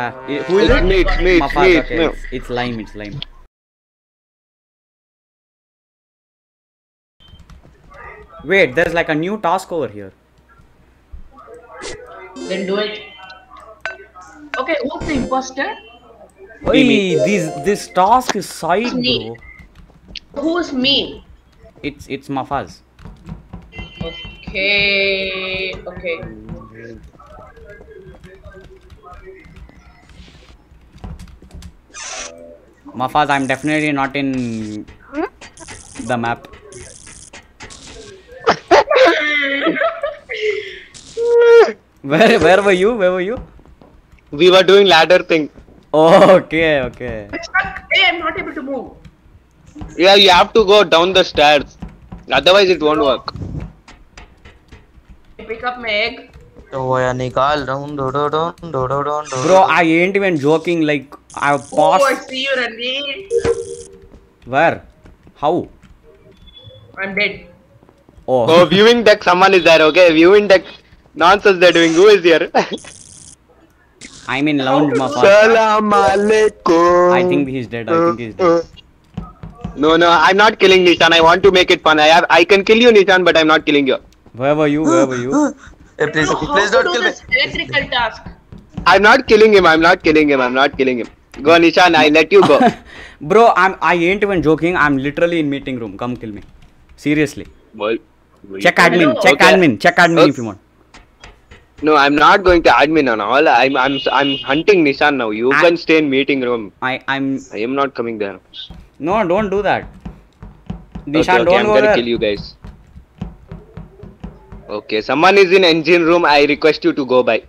Uh, who is It's it? me, it's me, it's Mafaz, me, okay. me. It's, it's lime, it's lime. Wait, there's like a new task over here. Then do it. Okay, who's the imposter? Hey, this this task is side, Me. bro. Who's me? It's it's Mafaz. Okay, okay. Mafaz, I'm definitely not in hmm? the map. Where where were you? Where were you? We were doing ladder thing. Oh, okay, okay. I'm stuck. Hey, I'm not able to move. Yeah, you have to go down the stairs. Otherwise, it won't work. Pick up my egg. Bro, I ain't even joking. Like, I paused. Oh, I see you, Where? How? I'm dead. Oh. Oh, viewing deck, someone is there, okay? Viewing deck, nonsense they're doing. Who is here? I'm in lounge, my alaikum. I think he's dead. I think he's dead. No, no, I'm not killing Nishan. I want to make it fun. I have, I can kill you, Nishan, but I'm not killing you. Where were you? Where were you? Please, please don't kill me. Electrical task. I'm not killing him. I'm not killing him. I'm not killing him. Go, Nishan. I let you go. Bro, I'm. I ain't even joking. I'm literally in meeting room. Come kill me. Seriously. Well. Check admin. Check okay. admin. Check admin if you want. No, I'm not going to admin and all. I'm I'm I'm hunting Nishan now. You I, can stay in meeting room. I I'm. I am not coming there. No, don't do that. Nishan, okay, okay, don't I'm go gonna there. kill you guys. Okay, someone is in engine room. I request you to go by.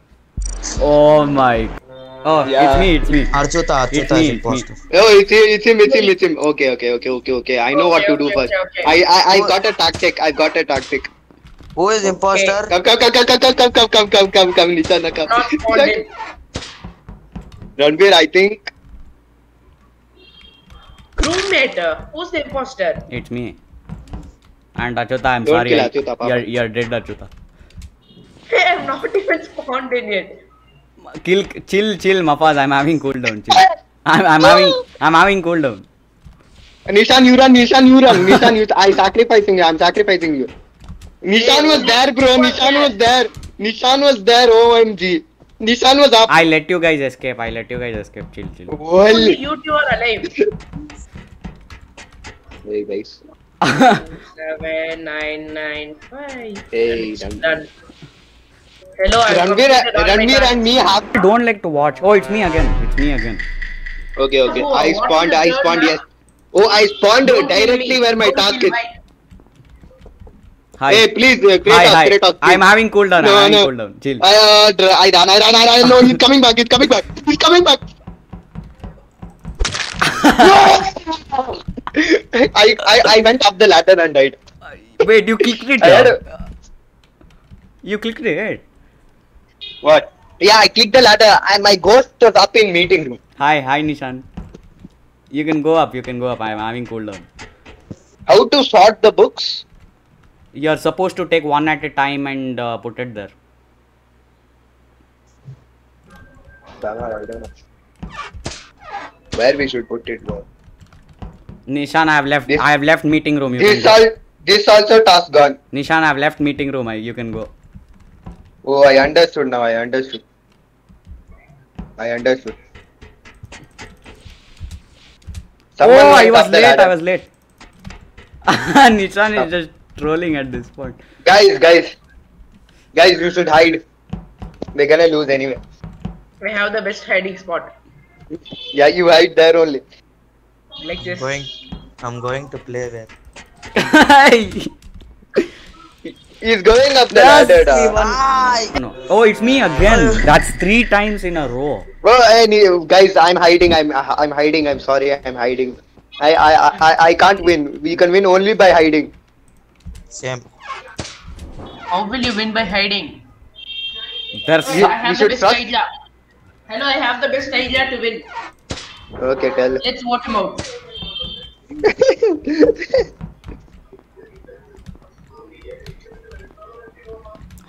Oh my. Oh, yeah. it's me, it's me. Archuta, Archuta it's me, is imposter. It's me. Oh, it's him, it's him, it's him, it's him. Okay, okay, okay, okay, okay. I know okay, what to okay, do first. Okay, okay. I, I, I got a tactic. I got a tactic. Who is imposter? Come, come, come, come, come, come, come, come, come, come, come, come, Nishana, come. Ranvir, I think. Roommate, who's the imposter? It's me. And Achyuta, I'm Don't sorry. I- you're you're dead, Achyuta. Hey, I'm not even spawned in yet. Kill, chill, chill, Mafaz. I'm having cooldown. Chill. I'm I'm having I'm having cooldown. Nishan, you run, Nishan, you run. Nishan, you, I sacrificing you. I'm sacrificing you. Nishan was there, bro. Nishan was there. Nishan was there. OMG. Nishan was up. I let you guys escape. I let you guys escape. Chill, chill. Well. You two are alive. Hey, guys. Seven, nine, nine, five. Hey, Done. Ranvir. Done. Hello, I Ranvir, completed Ranvir and me have. I don't like to watch. Oh, it's me again. It's me again. Okay, okay. Oh, I what spawned, I spawned, yes. Oh, I spawned Don't directly where my Don't task is. Hi. Hey, please, uh, create hi, task, hi. create task, I'm please. having cooldown. No, I'm having no. cooldown. Chill. I, uh, dr- I ran, I ran, I ran. No, he's coming back. He's coming back. He's coming back. I, I, I went up the ladder and died. Wait, you clicked it. I had yeah? You clicked it. What? Yeah, I clicked the ladder and my ghost was up in meeting room. Hi, hi, Nishan. You can go up. You can go up. I'm having cooldown. How to sort the books? You're supposed to take one at a time and uh, put it there. Where we should put it? Bro? Nishan, I have left. This- I have left meeting room. You This can all, this also task gone. Nishan, I have left meeting room. I, you can go. Oh, I understood now. I understood. I understood. Someone oh, I was late. I was late. Nishan is just trolling at this point. Guys, guys, guys, you should hide. We're gonna lose anyway. We have the best hiding spot. Yeah, you hide there only. Like this. I'm going, I'm going to play with. He's going up the yes, ladder. Oh, it's me again. That's three times in a row. Bro, well, guys, I'm hiding. I'm I'm hiding. I'm sorry. I'm hiding. I I I I can't win. We can win only by hiding. Same. How will you win by hiding? There's. Oh, I have the best start? idea. Hello, I have the best idea to win. Okay, tell. Let's vote him out.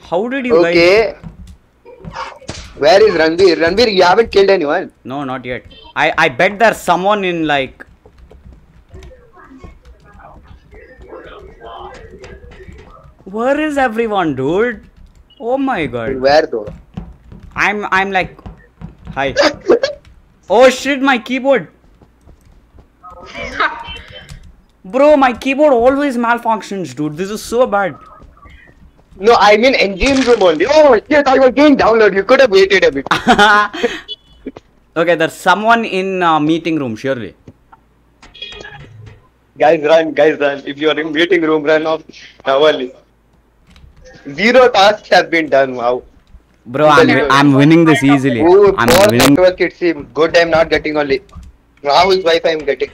how did you guys? okay. Where is Ranvir? Ranvir, you haven't killed anyone. No, not yet. I I bet there's someone in like. Where is everyone, dude? Oh my god. Where though? I'm I'm like. Hi. Oh shit, my keyboard. Bro, my keyboard always malfunctions, dude. This is so bad. No, I mean engine room only. Oh shit, I was doing download. You could have waited a bit. okay, there's someone in uh, meeting room, surely. Guys, run, guys, run. If you are in meeting room, run off now only. Zero tasks have been done. Wow. Bro, I'm, I'm winning this easily. I'm poor winning. network. Good, I'm not getting only. Rahul's wife I'm getting.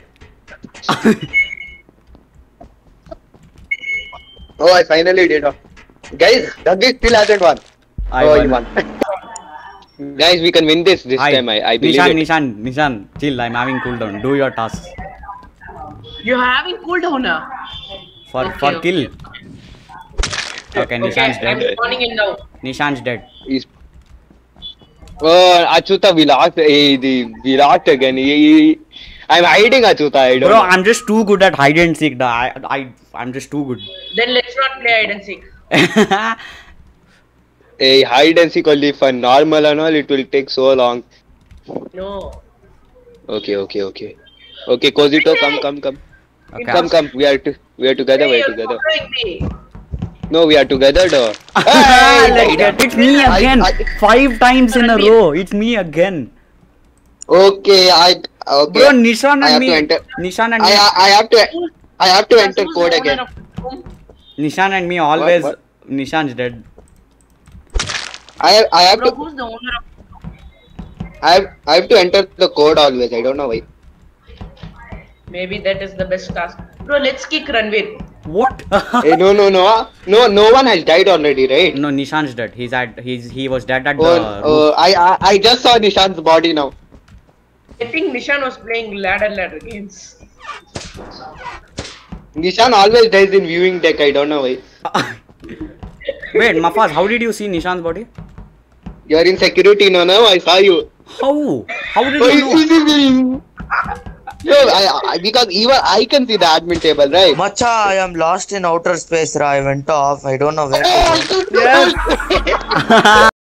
Oh, I finally did. Guys, Duggy still hasn't won. I oh, won. he won. Guys, we can win this this Hi. time. I, I believe Nishan, it. Nishan, Nishan, chill. I'm having cooldown. Do your task. You're having cooldown now. For Okay, for okay. kill. Okay, Nishan's Okay, I'm dead. spawning in now. Nishan's dead. He's... Oh, Achuta, we lost. Eh, the, we lost again. He- he- I'm hiding Achuta. I don't Bro, know. I'm just too good at hide and seek. da. I, I, I'm just too good. Then let's not play hide and seek. Hey, hide and seek only for normal and all. It will take so long. No. Okay, okay, okay. Okay, Kozito, come, come, come. okay. Come, come. We are to, we are together. Hey, We you're together. Following me. No, we are together, though. Ah, let's it's me I- again. I- Five times in a row. It's me again. Okay, I okay. Bro, Nishan I and have me. to enter. Nishan and I me. I I have to I have to enter code again. owner of home? Nishan and me always. what? Nishan's dead. I have I have Bro, to who's the owner of I have I have to enter the code always. I don't know why. Maybe that is the best task. Bro, let's kick Ranvir. What? hey, no no no no no one has died already, right? no, Nishan's dead. He's at. He's he was dead at Oh, the. uh, I, I I just saw Nishan's body now. I think Nishan was playing ladder ladder games. Nishan always dies in viewing deck. I don't know why. Wait, Mafaz, how did you see Nishan's body? You're in security no no. I saw you. How? How did Oh, you know? It's. No, I, I because even I can see the admin table, right? Macha, I am lost in outer space, ra. I went off. I don't know where to Oh, go. Yes.